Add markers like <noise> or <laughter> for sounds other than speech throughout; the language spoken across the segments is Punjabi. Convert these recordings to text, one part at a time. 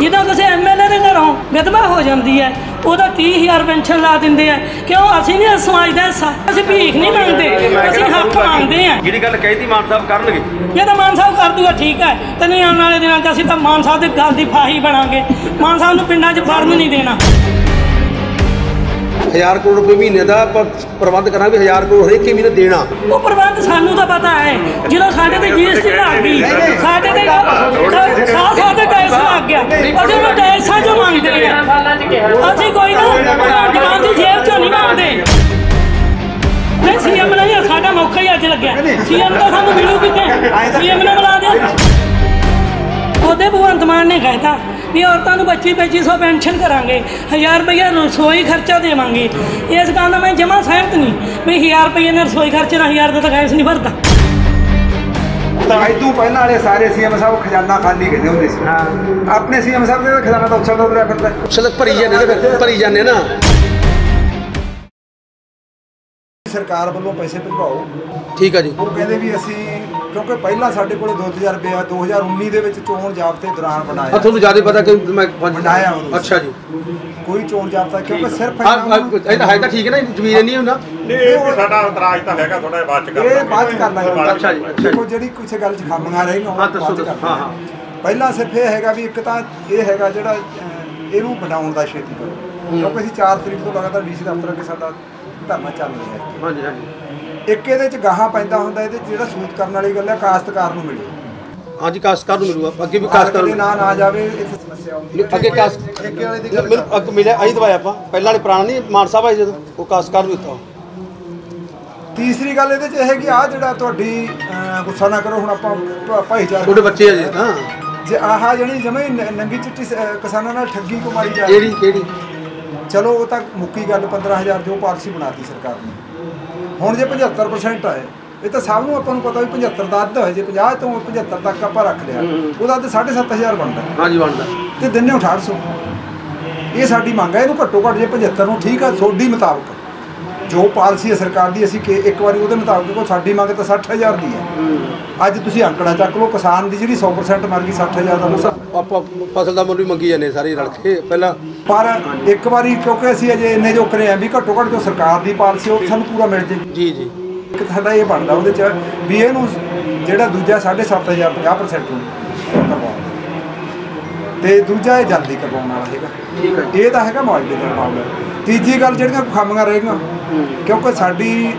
ਜਦੋਂ ਕਿਸੇ ਐਮਐਲਏ ਦੇ ਘਰੋਂ ਵਿਧਵਾ ਹੋ ਜਾਂਦੀ ਹੈ ਉਹਦਾ 30000 ਪੈਨਸ਼ਨ ਲਾ ਦਿੰਦੇ ਆ। ਕਿਉਂ? ਅਸੀਂ ਨਹੀਂ ਸਮਾਜ ਦਾ ਹਿੱਸਾ। ਅਸੀਂ ਭੀਖ ਨਹੀਂ ਮੰਗਦੇ। ਅਸੀਂ ਹੱਕ ਮੰਗਦੇ ਆ। ਜਿਹੜੀ ਗੱਲ ਕਹਿਤੀ ਮਾਨ ਸਾਹਿਬ ਕਰਨਗੇ। ਜੇ ਤਾਂ ਮਾਨ ਸਾਹਿਬ ਕਰ ਦੂਗਾ ਠੀਕ ਹੈ। ਤੇ ਨਹੀਂ ਆਉਣ ਵਾਲੇ ਦਿਨਾਂ 'ਚ ਅਸੀਂ ਤਾਂ ਮਾਨ ਸਾਹਿਬ ਦੇ ਗੱਲ ਦੀ ਫਾਹੀ ਬਣਾਂਗੇ। ਮਾਨ ਸਾਹਿਬ ਨੂੰ ਪਿੰਡਾਂ 'ਚ ਫਾਰਮ ਨਹੀਂ ਦੇਣਾ। 1000 ਕਰੋੜ ਰੁਪਏ ਮਹੀਨੇ ਦਾ ਪ੍ਰਬੰਧ ਕਰਾਂਗੇ 1000 ਕਰੋੜ ਹਰੇਕ ਹੀ ਮਹੀਨੇ ਦੇਣਾ। ਉਹ ਪ੍ਰਬੰਧ ਸਾਨੂੰ ਤਾਂ ਪਤਾ ਹੈ ਜਦੋਂ ਸਾਡੇ ਤੇ ਜੀਐਸਟੀ ਲੱਗ ਗਈ ਸਾਡੇ ਤੇ ਸਾਹ ਸਾਹ ਤੇ ਟੈਕਸ ਲੱਗ ਗਿਆ ਅਸੀਂ ਉਹ ਟੈਕਸਾਂ ਚੋਂ ਮੰਗਦੇ ਆ। ਵੀ ਔਰਤਾਂ ਨੂੰ 25 2500 ਪੈਨਸ਼ਨ ਕਰਾਂਗੇ। 1000 ਰੁਪਏ ਰਸੋਈ ਖਰਚਾ ਦੇਵਾਂਗੇ। ਇਸ ਗੱਲ ਨਾਲ ਮੈਂ ਜਮਾ ਸਹਿਮਤ ਨਹੀਂ ਵੀ 1000 ਰੁਪਏ ਨਾਲ ਰਸੋਈ ਖਰਚੇ ਨਾਲ 1000 ਦਾ ਤਾਂ ਗੈਸ ਨਹੀਂ ਭਰਦਾ। ਤੋਂ ਪਹਿਲਾਂ ਵਾਲੇ ਸਾਰੇ ਸੀਐਮ ਸਾਹਿਬ ਖਜ਼ਾਨਾ ਖਾਲੀ ਕਹਿੰਦੇ ਹੁੰਦੇ ਸੀ। ਆਪਣੇ ਸੀਐਮ ਸਾਹਿਬ ਦੇ ਖਜ਼ਾਨਾ ਤਾਂ ਉੱਛਲਦਾ ਤੁਰਿਆ ਫਿਰਦਾ। ਸਲਕ ਭਰੀ ਜਾਂਦੇ ਨੇ ਫਿਰ ਭਰੀ ਜਾਂਦੇ ਨਾ। ਸਰਕਾਰ ਵੱਲੋਂ ਪੈਸੇ ਭਰਵਾਓ। ਠੀਕ ਆ ਜੀ। ਉਹ ਕਹਿੰਦੇ ਵੀ ਅਸੀਂ ਕਿਉਂਕਿ ਪਹਿਲਾਂ ਸਾਡੇ ਕੋਲੇ 2000 ਰੁਪਏ 2019 ਦੇ ਵਿੱਚ ਚੋਣ ਜਾਬਤੇ ਦੌਰਾਨ ਆ ਬਣਾਇਆ ਤੁਹਾਨੂੰ ਜ਼ਿਆਦਾ ਪਤਾ ਕਿ ਮੈਂ ਬਣਾਇਆ ਉਹਨੂੰ। ਅੱਛਾ ਜੀ। ਕੋਈ ਚੋਣ ਜਾਬਤਾ ਕਿਉਂਕਿ ਸਿਰਫ ਆ ਇਹ ਤਾਂ ਹੈ ਤਾਂ ਠੀਕ ਹੈ ਨਾ ਜ਼ਮੀਨ ਨਹੀਂ ਹੁੰਦਾ ਨਹੀਂ ਇਹ ਵੀ ਸਾਡਾ ਇਤਰਾਜ਼ ਤਾਂ ਹੈਗਾ ਥੋੜਾ ਬਾਅਦ ਚ ਕਰ ਇਹ ਬਾਅਦ ਚ ਕਰ ਲਾਂਗੇ। ਅੱਛਾ ਜੀ। ਦੇਖੋ ਜਿਹੜੀ ਕੁਛ ਗੱਲ ਚ ਖਾਮੀਆਂ ਰਹੇਗਾ ਉਹ ਹਾਂ, ਦੱਸੋ, ਹਾਂ। ਪਹਿਲਾਂ ਸਿਰਫ ਇਹ ਹੈਗਾ ਵੀ ਇੱਕ ਤਾਂ ਇਹ ਹੈਗਾ ਜਿਹੜਾ ਇਹਨੂੰ ਬਣਾਉਣ ਦਾ ਛੇਤੀ ਕਰੋ। ਕਿਉਂਕਿ ਅਸੀਂ 4 ਤਰੀਕ ਤੋਂ ਲਗਾਤਾਰ ਡੀਸੀ ਦਫ਼ਤਰ ਅੱਗੇ ਸਾਡਾ ਧਰਨਾ ਚੱਲ ਰਿਹਾ ਹੈ ਹਾਂਜੀ ਹਾਂਜੀ। ਇੱਕ ਇਹਦੇ ਚ ਗਾਹਾਂ ਪੈਂਦਾ ਹੁੰਦਾ ਇਹਦੇ 'ਚ ਜਿਹੜਾ ਸੂਤ ਕਰਨ ਵਾਲੀ ਗੱਲ ਹੈ ਕਾਸ਼ਤਕਾਰ ਨੂੰ ਮਿਲੇ। ਹਾਂਜੀ ਕਾਸ਼ਤਕਾਰ ਨੂੰ ਮਿਲੂਗਾ। ਅੱਗੇ ਵੀ ਕਾਸ਼ਤਕਾਰ ਨੂੰ ਨਾਂ ਨਾ ਜਾਵੇ ਇੱਥੇ ਸਮੱਸਿਆ ਆਉਂਦੀ ਅੱਗੇ ਕਾਸ ਠੇਕੇ ਵਾਲੇ ਦੀ ਗੱਲ ਮੈਨੂੰ ਅੱਗ ਮਿਲਿਆ ਅਹੀਂ ਦਵਾਇਆ ਆਪਾਂ। ਪਹਿਲਾਂ ਵਾਲੇ ਪੁਰਾਣਾ ਨਹੀਂ ਮਾਨ ਸਾਹਿਬ ਆਏ ਜਦੋਂ ਉਹ ਕਾਸ਼ਤਕਾਰ ਨੂੰ ਦਿੱਤਾ। ਤੀਸਰੀ ਗੱਲ ਇਹਦੇ 'ਚ ਇਹ ਹੈ ਕਿ ਆ ਜਿਹੜਾ ਤੁਹਾਡੀ ਗੁੱਸਾ ਨਾ ਕਰੋ ਹੁਣ ਆਪਾਂ ਭਾਈਚਾਰਾ ਤੁਹਾਡੇ ਬੱਚੇ ਆ ਜੀ ਹਾਂ। ਜੇ ਆਹ ਜਿਹੜੀ ਜਮੇ ਨੰਗੀ ਚਿੱਟੀ ਕਿਸਾਨਾਂ ਨਾਲ ਠੱਗੀ ਕੋ ਮਾਰੀ ਜਾ ਕਿਹੜੀ ਕਿਹੜੀ? ਚਲੋ ਉਹ ਤਾਂ ਮੁੱਕੀ ਗੱਲ 15000 ਜੋ ਪਾਲਿਸੀ ਬਣਾਤੀ ਸਰਕਾਰ ਨੇ। ਹੁਣ ਜੇ 75% ਆਏ ਇਹ ਤਾਂ ਸਭ ਨੂੰ ਆਪਾਂ ਨੂੰ ਪਤਾ ਵੀ 75 ਦਾ ਅੱਧ ਹੋਏ ਜੇ 50 ਤੋਂ 75 ਤੱਕ ਆਪਾਂ ਰੱਖ ਲਿਆ ਉਹਦਾ ਅੱਧ 7500 ਬਣਦਾ। ਹਾਂਜੀ ਬਣਦਾ। ਤੇ ਦਿਨੇ 6800 ਇਹ ਸਾਡੀ ਮੰਗ ਹੈ ਇਹਨੂੰ ਘੱਟੋ ਘੱਟ ਜੇ 75 ਨੂੰ ਠੀਕ ਆ ਤੁਹਾਡੀ ਮੁਤਾਬਕ। ਜੋ ਪਾਲਿਸੀ ਹੈ ਸਰਕਾਰ ਦੀ ਅਸੀਂ ਕਿ ਇੱਕ ਵਾਰੀ ਉਹਦੇ ਮੁਤਾਬਕ ਕੋ ਸਾਡੀ ਮੰਗ ਤਾਂ 60000 ਦੀ ਹੈ। ਅੱਜ ਤੁਸੀਂ ਅੰਕੜਾ ਚੱਕ ਲਓ ਕਿਸਾਨ ਦੀ ਜਿਹੜੀ 100% ਮਰ ਗਈ 60000 ਦਾ ਆਪਾਂ ਫਸਲ ਦਾ ਮੁੱਲ ਵੀ ਮੰਗੀ ਜਾਂਦੇ ਸਾਰੇ ਰਲ ਕੇ ਪਹਿਲਾਂ ਪਰ ਇੱਕ ਵਾਰੀ ਕਿਉਂਕਿ ਅਸੀਂ ਅਜੇ ਇੰਨੇ ਜੋ ਕਰੇ ਆ ਵੀ ਘੱਟੋ ਘੱਟ ਜੋ ਸਰਕਾਰ ਦੀ ਪਾਲਿਸੀ ਉਹ ਸਾਨੂੰ ਪੂਰਾ ਮਿਲ ਜੇ। ਜੀ ਜੀ। ਇੱਕ ਸਾਡਾ ਇਹ ਬਣਦਾ ਉਹਦੇ ਚ ਵੀ ਇਹਨੂੰ ਜਿਹੜਾ ਦੂਜਾ 7500 50% ਨੂੰ ਤੇ ਦੂਜਾ ਇਹ ਜਲਦੀ ਕਰਵਾਉਣ ਵਾਲਾ ਹੈਗਾ। ਇਹ ਤਾਂ ਹੈਗਾ ਮੁਆਵਜ਼ੇ ਦਾ ਮਾਮਲਾ। ਤੀਜੀ ਗੱਲ ਜਿਹੜੀਆਂ ਖਾਮੀਆਂ ਰਹੇਗੀਆਂ ਕਿਉਂਕਿ ਸਾਡੀ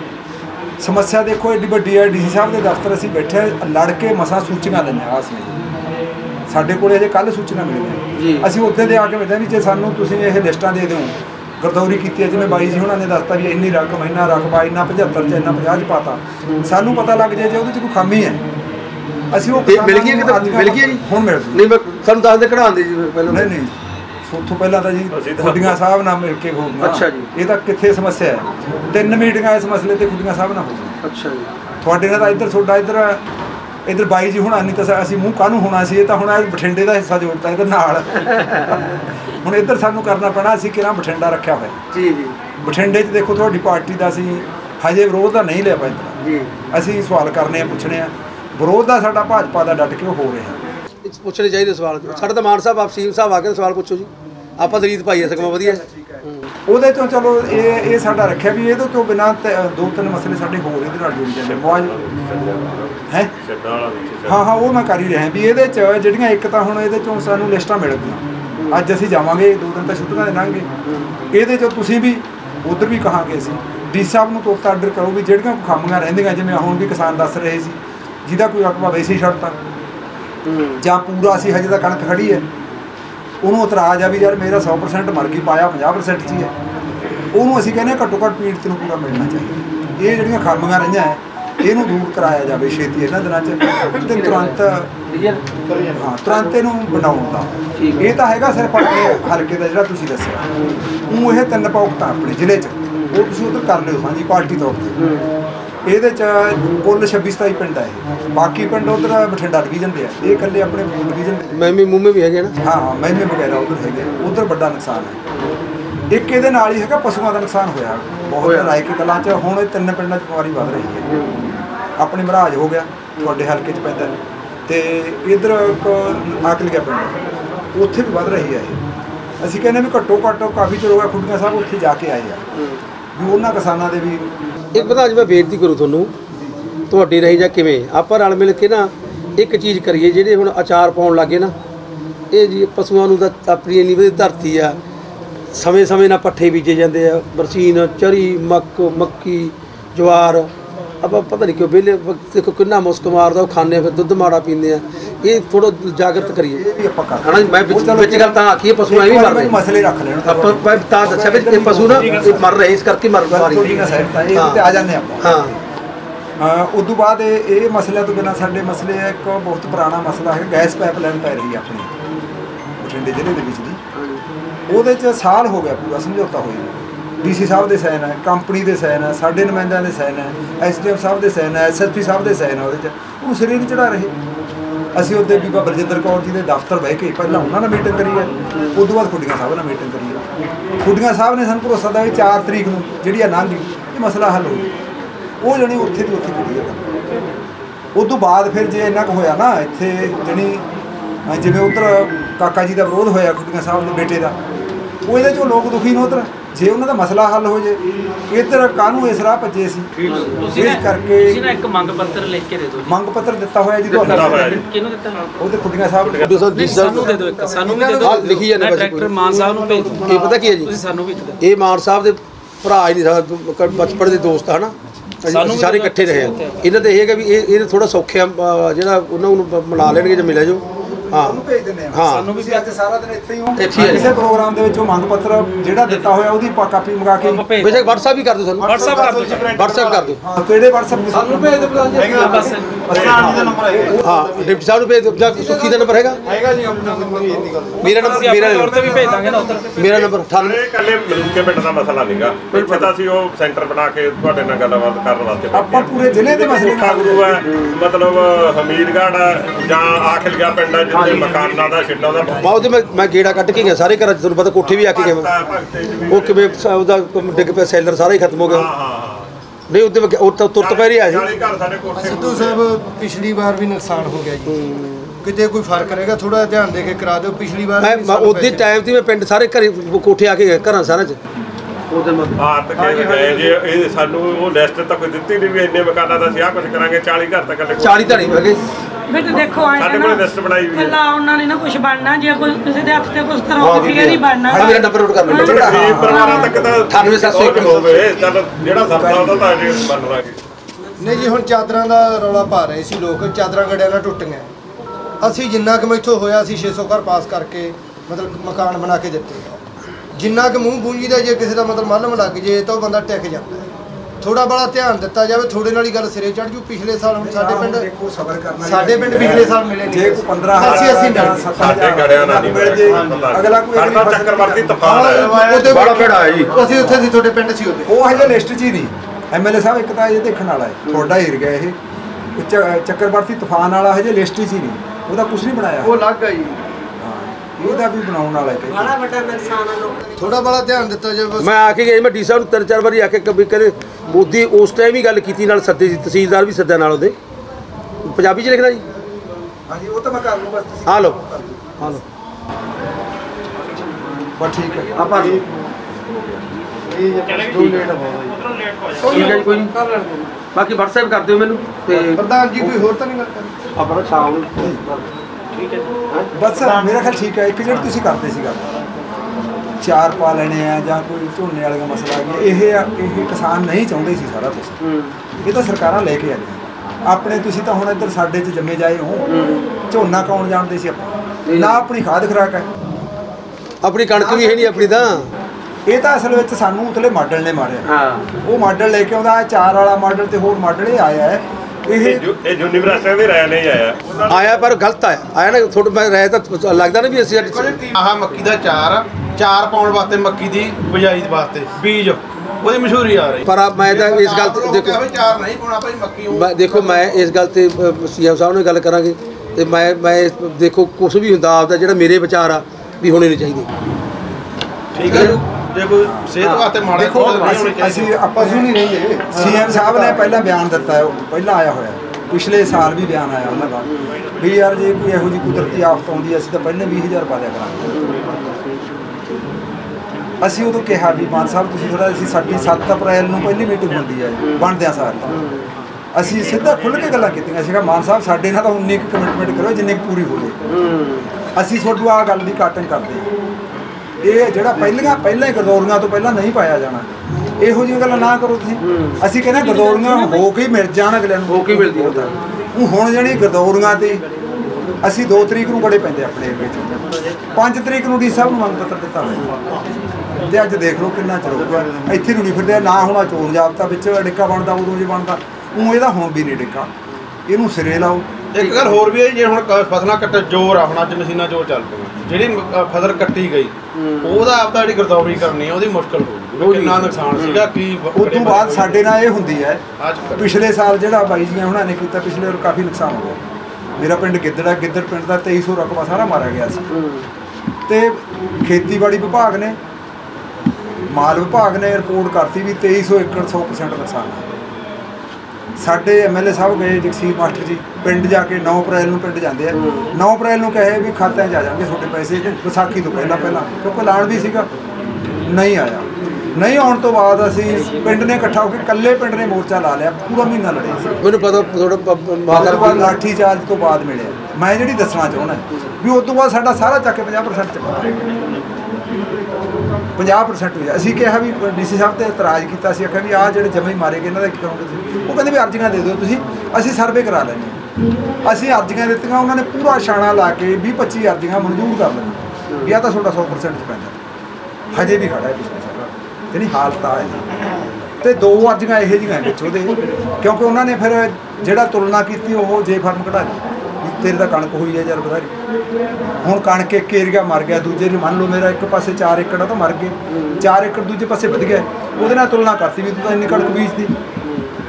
ਸਮੱਸਿਆ ਦੇਖੋ ਏਡੀ ਵੱਡੀ ਹੈ ਡੀਸੀ ਸਾਹਿਬ ਦੇ ਦਫ਼ਤਰ ਅਸੀਂ ਬੈਠੇ ਲੜ ਕੇ ਮਸਾ ਸੂਚੀਆਂ ਲਈਆਂ ਅਸੀਂ। ਸਾਡੇ ਕੋਲੇ ਅਜੇ ਕੱਲ ਸੂਚਨਾ ਮਿਲੀ ਅਸੀਂ ਉੱਥੇ ਦੇ ਆ ਕੇ ਬੈਠੇ ਵੀ ਜੇ ਸਾਨੂੰ ਤੁਸੀਂ ਇਹ ਲਿਸਟਾਂ ਦੇ ਦਿਓ ਗਰਦੌਰੀ ਕੀਤੀ ਜਿਵੇਂ ਬਾਈ ਜੀ ਹੁਣਾਂ ਨੇ ਦੱਸਤਾ ਵੀ ਇੰਨੀ ਰਕਮ ਇੰਨਾ ਰਕਬਾ ਇੰਨਾ 75 ਚ ਇੰਨਾ 50 ਚ ਪਾਤਾ। ਸਾਨੂੰ ਪਤਾ ਲੱਗ ਜੇ ਜੇ ਉਹਦੇ ਚ ਕੋਈ ਖਾਮੀ ਹੈ। ਅਸੀਂ ਉਹ ਮਿਲ ਗਈ ਮਿਲ ਗਈ ਜੀ ਹੁਣ ਮਿਲ ਨਹੀਂ ਸਾਨੂੰ ਦੱਸ ਦੇ ਕਢਾਉਂਦੇ ਜੀ ਫਿਰ ਪਹਿਲਾਂ। ਨਹੀਂ ਨਹੀਂ। ਸੋਥੋਂ ਪਹਿਲਾਂ ਤਾਂ ਜੀ ਖੁੱਡੀਆਂ ਸਾਹਿਬ ਨਾਲ ਮਿਲ ਕੇ ਹੋਊਗਾ ਅੱਛਾ ਜੀ। ਇਹ ਤਾਂ ਕਿੱਥੇ ਸਮੱਸਿਆ ਹੈ? ਤਿੰਨ ਮੀਟਿੰਗਾਂ ਇਸ ਮਸਲੇ ਤੇ ਖੁੱਡੀਆਂ ਸਾਹਿਬ ਨਾਲ ਹੋਊਗਾ ਅੱਛਾ ਜੀ। ਤੁਹਾਡੇ ਨਾਲ ਤਾਂ ਇੱਧਰ ਤੁਹਾਡਾ ਇੱਧਰ ਇੱਧਰ ਬਾਈ ਜੀ ਹੁਣਾਂ ਨਹੀਂ ਤਾਂ ਅਸੀਂ ਮੂੰਹ ਕਾਹਨੂੰ ਹੋਣਾ ਸੀ? ਇਹ ਤਾਂ ਹੁਣ ਇਹ ਬਠਿੰਡੇ ਦਾ ਹਿੱਸਾ ਜੋੜਤਾ ਇਹਦੇ ਨਾਲ। <laughs> ਹੁਣ ਇੱਧਰ ਸਾਨੂੰ ਕਰਨਾ ਪੈਣਾ ਅਸੀਂ ਕਿਹੜਾ ਬਠਿੰਡਾ ਰੱਖਿਆ ਹੋਇਆ? ਜੀ ਜੀ। ਬਠਿੰਡੇ 'ਚ ਦੇਖੋ ਤੁਹਾਡੀ ਪਾਰਟੀ ਦਾ ਅਸੀਂ ਹਜੇ ਵਿਰੋਧ ਦਾ ਨਹੀਂ ਲਿਆ ਪੈਂਦਾ ਜੀ। ਅਸੀਂ ਸਵਾਲ ਕਰਨੇ ਆ ਪੁੱਛਣੇ ਆ। ਵਿਰੋਧ ਦਾ ਸਾਡਾ ਭਾਜਪਾ ਦਾ ਡਟ ਕੇ ਹੋ ਰਿਹਾ। ਪੁੱਛਣੇ ਚਾਹੀਦੇ ਸਵਾਲ ਸਾਡੇ ਤਾਂ ਮਾਨ ਸਾਹਿਬ ਆਪ ਸੀਮ ਸਾਹਿਬ ਆ ਕੇ ਸਵਾਲ ਪੁੱਛੋ ਜੀ। ਆਪਾਂ ਦਰੀਦ ਭਾਈ ਸਕਮਾ ਵਧੀਆ। ਹੂੰ। ਉਹਦੇ ਤੋਂ ਚਲੋ ਇਹ ਇਹ ਸਾਡਾ ਰੱਖਿਆ ਵੀ ਇਹਦੇ ਤੋਂ ਬਿਨਾ ਦੋ ਤਿੰਨ ਮਸਲੇ ਸਾਡੇ ਹੋਰ ਇਹਦੇ ਨਾਲ ਜੁੜ ਜਾਂਦੇ। ਮੁਆਜ ਹੈ? ਹਾਂ ਹਾਂ ਉਹ ਮੈਂ ਕਰ ਹੀ ਰਿਹਾ ਵੀ ਇਹਦੇ ਚ ਜਿਹੜੀਆਂ ਇੱਕ ਤਾਂ ਹੁਣ ਇਹਦੇ ਚੋਂ ਸਾਨੂੰ ਲਿਸਟਾਂ ਮਿਲ ਗਈਆਂ ਅੱਜ ਅਸੀਂ ਜਾਵਾਂਗੇ ਦੋ ਦਿਨ ਤਾਂ ਛੁੱਟੀਆਂ ਦੇ ਲੰਘ ਗਏ ਇਹਦੇ ਚੋਂ ਤੁਸੀਂ ਵੀ ਉਧਰ ਵੀ ਕਹਾਂਗੇ ਅਸੀਂ ਡੀ ਸਾਹਿਬ ਨੂੰ ਤੋਤਾ ਆਰਡਰ ਕਰੋ ਵੀ ਜਿਹੜੀਆਂ ਖਾਮੀਆਂ ਰਹਿੰਦੀਆਂ ਜਿਵੇਂ ਹੁਣ ਵੀ ਕਿਸਾਨ ਦੱਸ ਰਹੇ ਸੀ ਜਿਹਦਾ ਕੋਈ ਰਕਬਾ ਵੈਸੇ ਹੀ। ਛੱਡਤਾ ਜਾਂ ਪੂਰਾ ਅਸੀਂ ਹਜੇ ਤਾਂ ਕਣਕ ਖੜੀ ਹੈ। ਉਹਨੂੰ ਇਤਰਾਜ਼ ਆ ਵੀ ਯਾਰ ਮੇਰਾ 100% ਮਰ ਗਈ ਪਾਇਆ 50% ਚ ਹੀ ਉਹਨੂੰ ਅਸੀਂ ਕਹਿੰਦੇ ਘੱਟੋ ਘੱਟ ਪੀੜਤ ਨੂੰ ਪੂਰਾ ਮਿਲਣਾ ਚਾਹੀਦਾ। ਇਹ ਜਿਹੜੀਆਂ ਖਾਮੀਆਂ ਰਹੀਆਂ ਹੈ ਇਹਨੂੰ ਦੂਰ ਕਰਾਇਆ ਜਾਵੇ ਛੇਤੀ ਇਹਨਾਂ ਦਿਨਾਂ ਚ ਤੇ ਤੁਰੰਤ ਹਾਂ ਤੁਰੰਤ ਇਹਨੂੰ ਬਣਾਉਣ ਦਾ। ਇਹ ਤਾਂ ਹੈਗਾ ਸਿਰਫ ਆਪਣੇ ਹਲਕੇ ਦਾ ਜਿਹੜਾ ਤੁਸੀਂ ਦੱਸਿਆ। ਉਹ ਇਹ ਤਿੰਨ ਪੌਕਟਾਂ ਆਪਣੇ ਜ਼ਿਲ੍ਹੇ ਚ ਉਹ ਤੁਸੀਂ ਉਧਰ ਕਰ ਲਿਓ ਸਾਂਝੀ ਪਾਰਟੀ ਤੌਰ ਤੇ। ਇਹਦੇ ਚ ਕੁੱਲ 26 27 ਪਿੰਡ ਆ ਇਹ। ਬਾਕੀ ਪਿੰਡ ਉਧਰ ਬਠਿੰਡਾ ਡਿਵੀਜ਼ਨ ਦੇ ਆ। ਇਹ ਇਕੱਲੇ ਆਪਣੇ ਡਿਵੀਜ਼ਨ ਦੇ। ਮੈਂ ਵੀ ਮੂੰਹ ਮੇ ਵੀ ਹੈਗੇ ਨਾ। ਹਾਂ ਹਾਂ ਵਗੈਰਾ ਉਧਰ ਹੈਗੇ ਉਧਰ ਵੱਡਾ ਨੁਕਸਾਨ ਹੈ ਇੱਕ ਇਹਦੇ ਨਾਲ ਹੀ ਹੈਗਾ ਪਸ਼ੂਆਂ ਦਾ ਨੁਕਸਾਨ ਹੋਇਆ। ਬਹੁਤ। ਰਾਇਕ ਕਲਾਂ ਚ। ਹੁਣ ਇਹ ਤਿੰਨ ਪਿੰਡਾਂ ਚ ਬਿਮਾਰੀ ਵੱਧ ਰਹੀ ਹੈ। ਆਪਣੇ ਮਹਾਰਾਜ ਹੋ ਗਿਆ ਤੁਹਾਡੇ ਹਲਕੇ ਚ ਪੈਂਦਾ। ਤੇ ਇਧਰ ਆਕਲ ਗਿਆ ਪਿੰਡ। ਉੱਥੇ ਵੀ ਵੱਧ ਰਹੀ ਹੈ ਇਹ। ਅਸੀਂ ਕਹਿੰਦੇ ਵੀ ਘੱਟੋ ਘੱਟ ਕਾਫੀ ਚਿਰ ਹੋ ਗਿਆ ਖੁੱਡੀਆਂ ਸਾਹਿਬ ਉੱਥੇ ਜਾ ਕੇ ਆਏ ਆ। ਵੀ ਉਹਨਾਂ ਕਿਸਾਨਾਂ ਦੇ ਵੀ ਇਹ ਪਤਾ ਅੱਜ ਮੈਂ ਬੇਨਤੀ ਕਰੂੰ ਤੁਹਾਨੂੰ। ਤੁਹਾਡੀ ਰਹੀ ਜਾਂ ਕਿਵੇਂ? ਆਪਾਂ ਰਲ ਮਿਲ ਕੇ ਨਾ ਇੱਕ ਚੀਜ਼ ਕਰੀਏ, ਜਿਹੜੇ ਹੁਣ ਅਚਾਰ ਪਾਉਣ ਲੱਗੇ ਨਾ, ਇਹ ਜੀ ਪਸ਼ੂਆਂ ਨੂੰ ਤਾਂ ਆਪਣੀ ਇੰਨੀ ਵਧੀਆ ਧਰਤੀ ਆ, ਸਮੇਂ-ਸਮੇਂ ਨਾਲ ਪੱਠੇ ਬੀਜੇ ਜਾਂਦੇ ਆ, ਬਰਸੀਨ, ਚਰੀ, ਮੱਕ, ਮੱਕੀ, ਜਵਾਰ ਆਪਾਂ ਪਤਾ ਨਹੀਂ ਕਿਉਂ ਵਿਹਲੇ ਵਕਤ ਦੇਖੋ ਕਿੰਨਾ ਮੁਸਕ ਮਾਰਦਾ ਉਹ ਆ ਫਿਰ ਦੁੱਧ ਮਾੜਾ ਪੀਂਦੇ ਆ। ਇਹ ਥੋੜਾ ਜਾਗਰਤ ਕਰੀਏ। ਇਹ ਵੀ ਆਪਾਂ ਜੀ, ਮੈਂ ਵਿੱਚ ਵਿੱਚ ਗੱਲ ਤਾਂ ਆਖੀ ਹੈ ਪਸ਼ੂ ਐਵੇਂ ਮਰਦੇ ਮਸਲੇ ਰੱਖ ਲੈਣ ਆਪਾਂ ਮੈਂ ਤਾਂ ਦੱਸਿਆ ਵੀ ਇਹ ਪਸ਼ੂ ਨਾ ਇਹ ਮਰ ਰਹੇ ਇਸ ਕਰਕੇ ਮਰ ਮਾਰੀ। ਖੁੱਡੀਆਂ ਸਾਹਿਬ ਤਾਂ ਇਹ ਤੇ ਆ ਜਾਂਦੇ ਆਪਾਂ। ਹਾਂ। ਉਦੋਂ ਬਾਅਦ ਇਹ ਮਸਲਿਆਂ ਤੋਂ ਬਿਨਾਂ ਸਾਡੇ ਮਸਲੇ ਇੱਕ ਬਹੁਤ ਪੁਰਾਣਾ ਮਸਲਾ ਹੈ ਗੈਸ ਪਾਈਪਲਾਈਨ ਪੈ ਰਹੀ ਹੈ ਆਪਣੀ ਬਠਿੰਡੇ ਜ਼ਿਲ੍ਹੇ ਦੇ ਵਿੱਚ ਦੀ ਉਹਦੇ 'ਚ ਸਾਲ ਹੋ ਗਿਆ ਪੂਰਾ ਸਮਝੌਤਾ ਹੋਇਆ। ਡੀਸੀ ਸਾਹਿਬ ਦੇ ਸਾਈਨ ਹੈ, ਕੰਪਨੀ ਦੇ ਸਾਈਨ ਹੈ, ਸਾਡੇ ਨੁਮਾਇੰਦਿਆਂ ਦੇ ਸਾਈਨ ਹੈ, ਐਸਡੀਐਮ ਸਾਹਿਬ ਦੇ ਸਾਈਨ ਹੈ, ਐਸਐਸਪੀ ਸਾਹਿਬ ਦੇ ਸਾਈਨ ਹੈ ਉਹਦੇ 'ਚ। ਉਹ ਸਿਰੇ ਨਹੀਂ ਚੜਾ ਰਹੇ। ਅਸੀਂ ਉਹਦੇ ਬੀਬਾ ਬਲਜਿੰਦਰ ਕੌਰ ਜੀ ਦੇ ਦਫ਼ਤਰ ਬਹਿ ਕੇ ਪਹਿਲਾਂ ਉਹਨਾਂ ਨਾਲ ਮੀਟਿੰਗ ਕਰੀ ਹੈ ਉਸ ਤੋਂ ਬਾਅਦ ਖੁੱਡੀਆਂ ਸਾਹਿਬ ਨਾਲ ਮੀਟਿੰਗ ਕਰੀ ਹੈ। ਖੁੱਡੀਆਂ ਸਾਹਿਬ ਨੇ ਸਾਨੂੰ ਭਰੋਸਾ ਦਿੱਤਾ ਵੀ 4 ਤਰੀਕ ਨੂੰ ਜਿਹੜੀ ਆ ਲੰਘ ਗਈ ਇਹ ਮਸਲਾ ਹੱਲ ਹੋ ਗਿਆ ਉਹ ਜਣੀ ਉੱਥੇ ਦੀ ਉੱਥੇ ਖੜੀ ਹੈ। ਉਸ ਤੋਂ ਬਾਅਦ ਫਿਰ ਜੇ ਇੰਨਾ ਕੁ ਹੋਇਆ ਨਾ, ਇੱਥੇ ਜਣੀ ਜਿਵੇਂ ਉਧਰ ਕਾਕਾ ਜੀ ਦਾ ਵਿਰੋਧ ਹੋਇਆ ਖੁੱਡੀਆਂ ਸਾਹਿਬ ਦੇ ਬੇਟੇ ਦਾ, ਉਹ ਇਹਦੇ ਚੋਂ ਲੋਕ ਦੁਖੀ ਨੇ ਉਧਰ। ਜੇ ਉਹਨਾਂ ਦਾ ਮਸਲਾ ਹੱਲ ਹੋ ਜੇ ਇੱਧਰ ਕਾਹਨੂੰ ਇਸ ਰਾਹ ਭੱਜੇ ਸੀ ਤੁਸੀਂ ਇਸ ਕਰਕੇ ਤੁਸੀਂ ਨਾ ਇੱਕ ਮੰਗ ਪੱਤਰ ਲਿਖ ਕੇ ਦੇ ਦਿਓ ਜੀ। ਮੰਗ ਪੱਤਰ ਦਿੱਤਾ ਹੋਇਆ ਜੀ ਦਿੱਤਾ ਹੋਇਆ ਤੁਹਾਨੂੰ ਜੀ। ਕਿਹਨੂੰ ਦਿੱਤਾ ਉਹਦੇ ਖੁੱਡੀਆਂ ਸਾਹਿਬ ਨੇ। ਨਹੀਂ ਸਾਨੂੰ ਦੇ ਦਿਓ ਇੱਕ ਸਾਨੂੰ ਵੀ ਦੇ ਦਿਓ। ਹਾਂ, ਲਿਖੀ ਜਾਂਦੇ ਮੈਂ ਬਸ ਡਾਇਰੈਕਟਰ ਕੋਈ। ਮਾਨ ਸਾਹਿਬ ਨੂੰ ਭੇਜ ਦੂੰਗਾ ਇਹ ਪਤਾ ਕੀ ਹੈ ਜੀ? ਤੁਸੀਂ ਸਾਨੂੰ ਵੀ ਇੱਕ ਦੇ ਇਹ ਮਾਨ ਸਾਹਿਬ ਦੇ ਭਰਾ ਹੀ ਨਹੀਂ ਸਾਡਾ ਬਚਪਨ ਦੇ ਦੋਸਤ ਆ ਹਨਾ? ਅਸੀਂ ਸਾਰੇ ਇਕੱਠੇ ਰਹੇ। ਇਹਨਾਂ ਦੇ ਇਹ ਹੈਗਾ ਵੀ ਇਹ ਇਹ ਥੋੜਾ ਸੌਖਿਆ ਜਿਹੜਾ ਉਹਨਾਂ ਨੂੰ ਮਿਲਾ ਲੈਣਗੇ ਜੇ ਮਿਲਿਆ ਜੋ ਉਹਨੂੰ ਭੇਜ ਦਿੰਦੇ ਆ। ਹਾਂ। ਸਾਨੂੰ ਵੀ ਅੱਜ ਸਾਰਾ ਦਿਨ ਇੱਥੇ ਹੀ ਹੋ ਇੱਥੇ ਹੀ ਆ ਜੀ। ਕਿਸੇ ਪ੍ਰੋਗਰਾਮ ਦੇ ਵਿੱਚ ਉਹ ਮੰਗ ਪੱਤਰ ਜਿਹੜਾ ਦਿੱਤਾ ਹੋਇਆ ਉਹਦੀ ਪਾ- ਕਾਪੀ ਮੰਗਾ ਕੇ ਆਪਾਂ ਭੇਜ ਬੇਸ਼ੱਕ WhatsApp ਵੀ ਕਰ ਦਿਓ ਸਾਨੂੰ। WhatsApp ਕਰ ਦਿਓ ਜੀ। WhatsApp ਕਰ ਦਿਓ। ਹਾਂ ਕਿਹੜੇ WhatsApp ਸਾਨੂੰ ਭੇਜ ਦਿਓ ਬਸ ਹਾਂ ਡਿਪਟੀ ਸਾਹਿਬ ਨੂੰ ਭੇਜ ਦਿਓ। ਜਾਂ ਸੁੱਖੀ ਦਾ ਨੰਬਰ ਹੈਗਾ? ਹੈਗਾ ਜੀ ਆਪਣਾ ਨੰਬਰ ਹੀ ਇੰਨੀ ਗੱਲ ਮੇਰਾ ਨੰਬਰ ਅਸੀਂ ਮੇਰਾ ਆਪਣੇ ਤੌਰ ਤੇ ਵੀ ਭੇਜ ਦਾਂਗੇ ਨਾ ਉੱਧਰ। ਮੇਰਾ ਨੰਬਰ 98 ਇਹ ਇਕੱਲੇ ਮਲੂਕੇ ਪਿੰਡ ਦਾ ਮਸਲਾ ਨਹੀਂਗਾ ਇੱਥੇ ਤਾਂ ਅਸੀਂ ਉਹ ਸੈਂਟਰ ਬਣਾ ਕੇ ਤੁਹਾਡੇ ਨਾਲ ਗੱਲਬਾਤ ਕਰਨ ਵਾਸਤੇ ਬੈਠੇ ਆਪਾਂ ਹਾਂ। ਪੂਰੇ ਜ਼ਿਲ੍ਹੇ ਦੇ ਮਸਲੇ ਮੁੱਖਾ ਗੁਰੂ ਹੈ ਮਤਲਬ ਹਮੀਦਗੜ੍ਹ ਹੈ ਜਾਂ ਆਖਲਗਾ ਪਿੰਡ ਹੈ ਮਕਾਨਾਂ ਦਾ ਛਿੱਡਾ ਦਾ ਮੈਂ ਉਹਦੇ ਮੈਂ ਮੈਂ ਗੇੜਾ ਕੱਢ ਕੇ ਗਿਆ ਸਾਰੇ ਘਰਾਂ ਚ ਤੁਹਾਨੂੰ ਪਤਾ ਕੋਠੇ ਵੀ ਆ ਕੇ ਗਿਆ ਮੈਂ। ਉਹ ਕਿਵੇਂ ਸ- ਉਹਦਾ ਡਿੱਗ ਪਿਆ ਸੈਲਰ ਸਾਰਾ ਹੀ ਖਤਮ ਹੋ ਗਿਆ ਹਾਂ ਹਾਂ ਨਹੀਂ ਉਹਦੇ ਮੈਂ- ਉਹ ਤਾਂ ਤੁਰਤ ਪੈ ਰਿਹਾ ਜੀ। 40 ਘਰ ਸਾਡੇ ਕੋਠੇ ਸਿੱਧੂ ਸਾਹਿਬ ਪਿਛਲੀ ਵਾਰ ਵੀ ਨੁਕਸਾਨ ਹੋ ਗਿਆ ਜੀ। ਕਿਤੇ ਕੋਈ ਫ਼ਰਕ ਰਹੇਗਾ? ਥੋੜਾ ਧਿਆਨ ਦੇ ਕੇ ਕਰਾ ਦਿਓ। ਪਿਛਲੀ ਵਾਰ ਮੈਂ ਵੀ ਮੈਂ ਸਾਨੂੰ ਉਹਦੇ ਪੈਸੇ- ਟਾਈਮ ਤੇ ਮੈਂ ਪਿੰਡ ਸਾਰੇ ਘਰੇ ਕੋਠੇ ਆ ਕੇ ਗਿਆ ਘਰਾਂ ਸਾਰਿਆਂ ਚ। ਉਹਦੇ ਮੈਂ ਆਤ ਕੇ ਗਏ ਜੇ ਇਹ ਸਾਨੂੰ ਉਹ ਲਿਸਟ ਤਾਂ ਕੋਈ ਦਿੱਤੀ ਨਹੀਂ ਵੀ ਇੰਨੇ ਮਕਾਨਾਂ ਦਾ ਅਸੀਂ ਆਹ ਕੁਝ ਕਰਾਂਗੇ 40 ਘਰ ਤੱਕ ਇਕੱਲੇ 40 ਧੜੀ ਹੈਗੇ। ਬੇਟੇ ਦੇਖੋ ਆਏ ਸਾਡੇ ਕੋਲ ਲਿਸਟ ਬਣਾਈ ਹੋਈ ਹੈ। ਕੱਲਾ ਉਹਨਾਂ ਨੇ ਨਾ ਕੁਝ ਬਣਨਾ ਜੇ ਕੋਈ ਕਿਸੇ ਦੇ ਹੱਥ ਤੇ ਕੁਝ ਤਰ੍ਹਾਂ ਦੀ ਫੇਰ ਹੀ ਬਣਨਾ ਹਾਂ, ਮੇਰਾ ਨੰਬਰ ਨੋਟ ਕਰ ਲਓ ਜਿਹੜੇ ਗਰੀਬ ਪਰਿਵਾਰਾਂ ਤੱਕ ਤਾਂ 98 ਉਹ ਹੋਵੇ ਚੱਲ ਜਿਹੜਾ ਸਰਦਾ ਉਹਦਾ ਤਾਂ ਅਜੇ ਮੰਨ ਲਾਂਗੇ ਨਹੀਂ ਜੀ ਹੁਣ ਚਾਦਰਾਂ ਦਾ ਰੌਲਾ ਪਾ ਰਹੇ ਸੀ ਲੋਕ। ਚਾਦਰਾਂ ਗੜਿਆਂ ਨਾਲ ਟੁੱਟੀਆਂ। ਅਸੀਂ ਜਿੰਨਾ ਕੁ ਮੈਥੋਂ ਹੋਇਆ ਅਸੀਂ 600 ਘਰ ਪਾਸ ਕਰਕੇ ਮਤਲਬ ਮਕਾਨ ਬਣਾ ਕੇ ਦਿੱਤੇ। ਜਿੰਨਾ ਕੁ ਮੂੰਹ ਪੂੰਜੀ ਦਾ ਜੇ ਕਿਸੇ ਦਾ ਮਤਲਬ ਮੱਲਮ ਲੱਗ ਜੇ ਤਾਂ ਉਹ ਬੰਦਾ ਟਿਕ ਜਾਂਦਾ। ਥੋੜਾ ਬੜਾ ਧਿਆਨ ਦਿੱਤਾ ਜਾਵੇ ਥੋੜੇ ਨਾਲ ਹੀ ਗੱਲ ਸਿਰੇ ਚੜ ਜੂ। ਪਿਛਲੇ ਸਾਲ ਹੁਣ ਸਾਡੇ ਪਿੰਡ ਦੇਖੋ ਸਬਰ ਕਰਨਾ ਸਾਡੇ ਪਿੰਡ ਪਿਛਲੇ ਸਾਲ ਮਿਲੇ ਜੇ ਕੋਈ 15000 ਅਸੀਂ ਅਸੀਂ ਜਾਂ ਮਿਲ 7000 ਸਾਡੇ ਗੜਿਆਂ ਨਾਲ ਨਹੀਂ ਮਿਲ। ਜੇ। ਅਗਲਾ ਕੋਈ ਸਾਡਾ ਚੱਕਰਵਰਤੀ ਤੂਫਾਨ ਆਇਆ ਉਹਦੇ ਬੜਾ ਭੇੜਾ ਹੈ ਜੀ। ਅਸੀਂ ਉੱਥੇ ਸੀ ਤੁਹਾਡੇ ਪਿੰਡ ਸੀ ਉਹਦੇ ਉਹ ਹਜੇ ਲਿਸਟ 'ਚ ਹੀ ਨਹੀਂ। ਐਮਐਲਏ ਸਾਹਿਬ ਇੱਕ ਤਾਂ ਇਹ ਦੇਖਣ ਵਾਲਾ ਹੈ ਤੁਹਾਡਾ ਏਰੀਆ ਇਹ। ਚੱਕਰਵਰਤੀ ਤੂਫਾਨ ਵਾਲਾ ਹਜੇ ਲਿਸਟ 'ਚ ਹੀ ਨਹੀਂ। ਉਹਦਾ ਕੁਝ ਨਹੀਂ ਬਣਾਇਆ। ਉਹ ਲੱਗ ਗਈ ਇਹਦਾ ਵੀ ਬਣਾਉਣ ਵਾਲਾ ਹੈ ਥੋੜਾ ਬੜਾ ਧਿਆਨ ਦਿੱਤਾ ਜਾਵੇ ਮੈਂ ਆ ਕੇ ਗਿਆ ਜੀ, ਮੈਂ ਡੀ ਸਾਹਿਬ ਨੂੰ ਤਿੰਨ ਚਾਰ ਵਾਰੀ ਆ ਕੇ ਕਦੇ ਕਦੇ ਮੋਦੀ ਉਸ ਟਾਈਮ ਹੀ ਗੱਲ ਕੀਤੀ ਨਾਲ ਸੱਦੇ ਸੀ ਤਹਿਸੀਲਦਾਰ ਵੀ ਸੱਦਿਆ ਨਾਲ ਉਹਦੇ। ਪੰਜਾਬੀ ਚ ਲਿਖਣਾ ਜੀ? ਹਾਂਜੀ ਉਹ ਤਾਂ ਮੈਂ ਕਰ ਲੂ ਬਸ ਤੁਸੀਂ ਆ ਲਓ। ਆ ਲਓ। ਬਸ ਠੀਕ ਹੈ। ਆਪਾਂ ਠੀਕ ਹੈ। ਜੀ। ਕੋਈ ਨਹੀਂ ਬਾਕੀ WhatsApp ਕਰ ਦਿਓ ਮੈਨੂੰ ਤੇ ਪ੍ਰਧਾਨ ਜੀ ਕੋਈ ਹੋਰ ਤਾਂ ਨਹੀਂ ਗੱਲ ਕਰ ਆਪਾਂ ਸ਼ਾਮ ਨੂੰ ਬਸ ਮੇਰਾ ਖਿਆਲ ਠੀਕ ਹੈ ਇੱਕ ਜਿਹੜੀ ਤੁਸੀਂ ਕਰਦੇ ਸੀ ਗੱਲ ਚਾਰ ਪਾ ਲੈਣੇ ਆ ਜਾਂ ਕੋਈ ਝੋਨੇ ਵਾਲੇ ਦਾ ਮਸਲਾ ਆ ਗਿਆ ਇਹ ਆ- ਇਹ ਕਿਸਾਨ ਨਹੀਂ ਚਾਹੁੰਦੇ ਸੀ ਸਾਰਾ ਕੁਝ ਇਹ ਤਾਂ ਸਰਕਾਰਾਂ ਲੈ ਕੇ ਆਈਆਂ। ਆਪਣੇ ਤੁਸੀਂ ਤਾਂ ਹੁਣ ਇੱਧਰ ਸਾਡੇ 'ਚ ਜੰਮੇ ਜਾਏ ਹੋ ਝੋਨਾ ਕੌਣ ਜਾਣਦੇ ਸੀ ਆਪਾਂ? ਨਾ ਆਪਣੀ ਖਾਦ ਖੁਰਾਕ ਹੈ। ਆਪਣੀ ਕਣਕ ਵੀ ਹੈ ਨਹੀਂ ਆਪਣੀ ਤਾਂ। ਇਹ ਤਾਂ ਅਸਲ ਵਿੱਚ ਸਾਨੂੰ ਉਤਲੇ ਮਾਡਲ ਨੇ ਮਾਰਿਆ। ਹਾਂ। ਉਹ ਮਾਡਲ ਲੈ ਕੇ ਆਉਂਦਾ ਚਾਰ ਵਾਲਾ ਮਾਡਲ ਤੇ ਹੋਰ ਮਾਡਲ ਇਹ ਆਇਆ ਹੈ। ਇਹ ਇਹ ਦੇ ਨਹੀਂ ਆਇਆ। ਆਇਆ ਪਰ ਗਲਤ ਆਇਆ ਆਇਆ ਨਾ ਥੋੜਾ ਮੈਂ ਰਹਿ ਤਾਂ ਲੱਗਦਾ ਨਾ ਵੀ ਅਸੀਂ ਆਹ ਮੱਕੀ ਦਾ ਚਾਰ ਆ। ਚਾਰ ਪਾਉਣ ਵਾਸਤੇ ਮੱਕੀ ਦੀ ਬਿਜਾਈ ਦੇ ਵਾਸਤੇ ਬੀਜ। ਉਹਦੀ ਮਸ਼ਹੂਰੀ ਆ ਰਹੀ। ਪਰ ਆ ਮੈਂ ਤਾਂ ਇਸ ਗੱਲ ਤੇ ਦੇਖੋ ਚਾਰ ਨਹੀਂ ਪਾਉਣਾ ਭਾਈ ਮੱਕੀ ਦੇਖੋ ਮੈਂ ਇਸ ਗੱਲ ਤੇ ਸੀਐਮ ਸਾਹਿਬ ਨਾਲ ਗੱਲ ਕਰਾਂਗੇ। ਤੇ ਮੈਂ ਮੈਂ ਦੇਖੋ ਕੁਝ ਵੀ ਹੁੰਦਾ ਆਪਦਾ ਜਿਹੜਾ ਮੇਰੇ ਵਿਚਾਰ ਆ ਵੀ ਹੋਣੇ ਨਹੀਂ ਚਾਹੀਦੇ। ਠੀਕ ਹੈ ਜੇ ਕੋਈ ਸਿਹਤ ਵਾਸਤੇ ਮਾੜਾ ਦੇਖੋ ਨਹੀਂ ਹੋਣੀ ਅਸੀਂ- ਆਪਾਂ ਪਸ਼ੂ ਨਹੀਂ ਰਹਿੰਦੇ ਸੀਐਮ ਸਾਹਿਬ ਨੇ ਪਹਿਲਾਂ ਬਿਆਨ ਦਿੱਤਾ ਹੈ ਉਹ ਪਹਿਲਾਂ ਆਇਆ ਹੋਇਆ ਪਿਛਲੇ ਸਾਲ ਵੀ ਬਿਆਨ ਆਇਆ ਉਹਨਾਂ ਦਾ। ਵੀ ਯਾਰ ਜੇ ਕੋਈ ਇਹੋ ਜਿਹੀ ਕੁਦਰਤੀ ਆਫਤ ਆਉਂਦੀ ਅਸੀਂ ਤਾਂ ਪਹਿਲੇ 20000 ਪਾ ਦਿਆ ਕਰਾਂਗੇ। ਅਸੀਂ ਉਦੋਂ ਕਿਹਾ ਵੀ ਮਾਨ ਸਾਹਿਬ ਤੁਸੀਂ ਥੋੜਾ ਅਸੀਂ ਸਾਡੀ 7 ਅਪ੍ਰੈਲ ਨੂੰ ਪਹਿਲੀ ਮੀਟਿੰਗ ਹੁੰਦੀ ਹੈ ਬਣਦਿਆਂ ਸਾਰ ਅਸੀਂ ਸਿੱਧਾ ਖੁੱਲ੍ਹ ਕੇ ਗੱਲਾਂ ਕੀਤੀਆਂ। ਅਸੀਂ ਕਿਹਾ ਮਾਨ ਸਾਹਿਬ ਸਾਡੇ ਨਾਲ ਤਾਂ ਉਨੀ ਕਮਿਟਮੈਂਟ ਕਰੋ ਜਿੰਨੀ ਕੁ ਪੂਰੀ ਹੋਵੇ ਅਸੀਂ ਤੁਹਾਨੂੰ ਆਹ ਗੱਲ ਦੀ ਕਾਟਨ ਕਰਦੇ ਹਾਂ। ਇਹ ਜਿਹੜਾ ਪਹਿਲੀਆਂ ਪਹਿਲਾਂ ਹੀ ਗਰਦੌਰੀਆਂ ਤੋਂ ਪਹਿਲਾਂ ਨਹੀਂ ਪਾਇਆ ਜਾਣਾ। ਇਹੋ ਜਿਹੀ ਗੱਲਾਂ ਨਾ ਕਰੋ ਤੁਸੀਂ। ਅਸੀਂ ਕਹਿੰਦੇ ਗਰਦੌਰੀਆਂ ਹੋ ਕੇ ਮਿਲ ਜਾਣ ਅਗਲੇ ਨੂੰ। ਹੋ ਕੇ ਹੀ ਮਿਲਦੀਆਂ। ਉਹ ਹੁਣ ਜਿਹੜੀ ਗਰਦੌਰੀਆਂ ਤੇ ਅਸੀਂ 2 ਤਰੀਕ ਨੂੰ ਬੜੇ ਪੈਂਦੇ ਆਪਣੇ ਵਿੱਚ 5 ਤਰੀਕ ਨੂੰ ਡੀ ਸਾਹਿਬ ਨੂੰ ਮੰਗ ਪੱਤਰ ਦਿੱਤਾ ਹੋਇਆ ਤੇ ਅੱਜ ਦੇਖ ਲਓ ਕਿੰਨਾ ਚਲੂਗਾ ਇੱਥੇ ਨੂੰ ਨਹੀਂ ਫਿਰਦੇ ਨਾ ਹੁਣ ਚੋਣ ਜਾਬਤਾ ਵਿੱਚ ਡਿੱਕਾ ਬਣਦਾ ਉਦੋਂ ਜੇ ਬਣਦਾ। ਉਹ ਇਹਦਾ ਹੁਣ ਵੀ ਨਹੀਂ ਡਿੱਕਾ। ਇਹਨੂੰ ਸਿਰੇ ਲਾਓ। ਇੱਕ ਗੱਲ ਹੋਰ ਵੀ ਹੈ ਜੇ ਹੁਣ ਕ- ਫਸਲਾਂ ਕੱਟ ਜ਼ੋਰ ਆ ਹੁਣ ਅੱਜ ਮਸ਼ੀਨਾਂ ਜ਼ੋਰ ਚੱਲ ਪਈਆਂ। ਜਿਹੜੀ ਮ- ਅ, ਫਸਲ ਕੱਟੀ ਗਈ ਉਹਦਾ ਆਪਦਾ ਜਿਹੜੀ ਗਰਦੌਰੀ ਕਰਨੀ ਹੈ ਉਹਦੀ ਮੁਸ਼ਕਲ ਹੋਊਗੀ ਵੀ ਕਿੰਨਾ ਨੁਕਸਾਨ ਸੀਗਾ ਕੀ ਉਸ ਤੋਂ ਬਾਅਦ ਸਾਡੇ ਨਾਲ ਇਹ ਹੁੰਦੀ ਹੈ ਅੱਜ ਪਿਛਲੇ ਸਾਲ ਜਿਹੜਾ ਬਾਈ ਜੀਆਂ ਉਹਨਾਂ ਨੇ ਕੀਤਾ ਪਿਛਲੇ ਵਾਰ ਕਾਫੀ ਨੁਕਸਾਨ ਹੋ ਗਿਆ। ਮੇਰਾ ਪਿੰਡ ਗਿੱਦੜਾ ਗਿੱਦੜ ਪਿੰਡ ਦਾ 2300 ਰਕਬਾ ਸਾਰਾ ਮਾਰਿਆ ਗਿਆ ਸੀ। ਤੇ ਖੇਤੀਬਾੜੀ ਵਿਭਾਗ ਨੇ ਮਾਲ ਵਿਭਾਗ ਨੇ ਰਿਪੋਰਟ ਕਰਤੀ ਵੀ 2300 ਏਕੜ 100% ਨੁਕਸਾਨ ਹੈ ਸਾਡੇ ਐਮਐਲਏ ਸਾਹਿਬ ਗਏ ਜਗਸੀਰ ਮਾਸਟਰ ਜੀ ਪਿੰਡ ਜਾ ਕੇ 9 ਅਪ੍ਰੈਲ ਨੂੰ ਪਿੰਡ ਜਾਂਦੇ ਆ। 9 ਅਪ੍ਰੈਲ ਨੂੰ ਕਹੇ ਵੀ ਖਾਤਿਆਂ 'ਚ ਆ ਜਾਣਗੇ ਤੁਹਾਡੇ ਪੈਸੇ ਵਿਸਾਖੀ ਤੋਂ ਪਹਿਲਾਂ ਪਹਿਲਾਂ ਕਿਉਂਕਿ ਐਲਾਨ ਵੀ ਸੀਗਾ। ਨਹੀਂ ਆਇਆ। ਨਹੀਂ ਆਉਣ ਤੋਂ ਬਾਅਦ ਅਸੀਂ ਪਿੰਡ ਨੇ ਇਕੱਠਾ ਹੋ ਕੇ ਇਕੱਲੇ ਪਿੰਡ ਨੇ ਮੋਰਚਾ ਲਾ ਲਿਆ ਪੂਰਾ ਮਹੀਨਾ ਲੜੇ ਸੀ। ਮੈਨੂੰ ਪਤਾ ਥੋੜਾ ਬਾਅਦ ਤੋਂ ਬਾਅਦ ਲਾਠੀ ਚਾਰਜ ਤੋਂ ਬਾਅਦ ਮਿਲਿਆ। ਮੈਂ ਜਿਹੜੀ ਦੱਸਣਾ ਚਾਹੁੰਦਾ ਵੀ ਉਸ ਤੋਂ ਬਾਅਦ ਸਾਡਾ ਸਾਰਾ ਚੱਕ ਕੇ 50% ਚ 50% ਹੋਇਆ ਅਸੀਂ ਕਿਹਾ ਵੀ ਡੀਸੀ ਸਾਹਿਬ ਤੇ ਇਤਰਾਜ਼ ਕੀਤਾ ਸੀ, ਆਖਿਆ ਵੀ ਆਹ ਜਿਹੜੇ ਜਮੇ ਮਾਰੇ ਗਏ, ਇਹਨਾਂ ਦਾ ਕੀ ਕਰੋਗੇ ਤੁਸੀਂ? ਉਹ ਕਹਿੰਦੇ ਵੀ ਅਰਜ਼ੀਆਂ ਦੇ ਦਿਓ ਤੁਸੀਂ, ਅਸੀਂ ਸਰਵੇ ਕਰਾ ਲੈਂਦੇ ਅਸੀਂ ਅਰਜ਼ੀਆਂ ਦਿੱਤੀਆਂ, ਉਹਨਾਂ ਨੇ ਪੂਰਾ ਛਾਣਾ ਲਾ ਕੇ 20 25 ਅਰਜ਼ੀਆਂ ਮਨਜ਼ੂਰ ਕਰ ਲਈਆਂ। ਵੀ ਆਹ ਤਾਂ ਤੁਹਾਡਾ 100% ਚ ਪੈਂਦਾ ਹਜੇ ਵੀ ਖੜਾ ਹੈ ਪਿਛਲੇ ਸਾਲ। ਯਾਨੀ ਹਾਲਤ ਆ ਹੈ ਤੇ ਦੋ ਅਰਜ਼ੀਆਂ ਇਹੋ ਜਿਹੀਆਂ ਵਿੱਚ ਉਹਦੇ ਕਿਉਂਕਿ ਉਹਨਾਂ ਨੇ ਫਿਰ ਜਿਹੜਾ ਤੁਲਨਾ ਕੀਤੀ, ਉਹ ਜੇ ਫਾਰਮ ਕਢਾ ਲਈ। ਤੇਰੇ ਤਾਂ ਕਣਕ ਹੋਈ ਹੈ ਯਾਰ ਵਧਾਰੀ ਹੁਣ ਕਣਕ ਇੱਕ ਏਰੀਆ ਮਰ ਗਿਆ, ਦੂਜੇ ਨੂੰ ਮੰਨ ਲਓ ਮੇਰਾ ਇੱਕ ਪਾਸੇ 4 ਏਕੜ ਆ ਤਾਂ ਮਰ ਗਏ 4 ਏਕੜ ਦੂਜੇ ਪਾਸੇ ਵਧ ਗਿਆ। ਉਹਦੇ ਨਾਲ ਤੁਲਨਾ ਕਰਤੀ ਵੀ ਤੂੰ ਤਾਂ ਇੰਨੀ ਕਣਕ ਬੀਜਦੀ